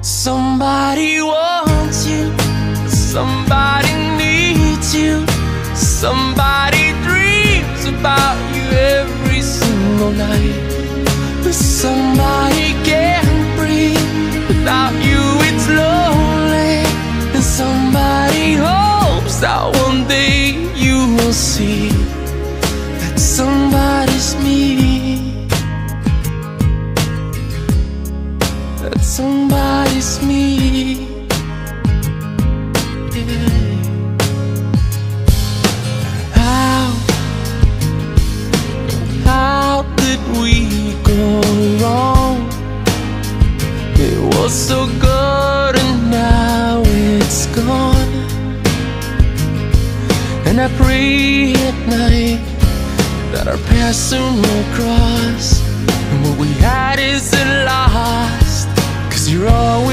Somebody wants you, somebody needs you, somebody dreams about you every single night. But somebody can't breathe without you, it's lonely. And somebody hopes that one day you will see That somebody's me. Yeah. How, how did we go wrong? It was so good and now it's gone. And I pray at night that our paths soon will cross.